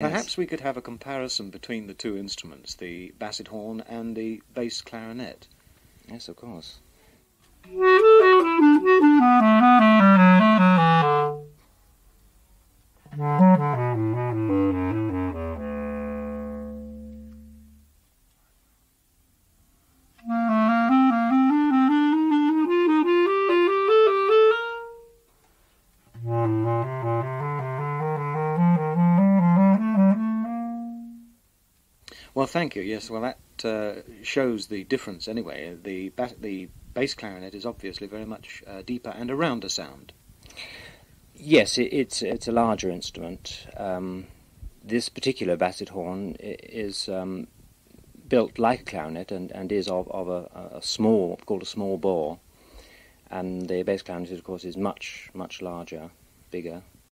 Perhaps we could have a comparison between the two instruments, the basset horn and the bass clarinet. Yes, of course. Well, thank you. Yes, well, that uh, shows the difference anyway. The, the bass clarinet is obviously very much uh, deeper and a rounder sound. Yes, it, it's it's a larger instrument. Um, this particular basset horn is um, built like a clarinet and, and is of, of a, a small, called a small bore. And the bass clarinet, of course, is much, much larger, bigger.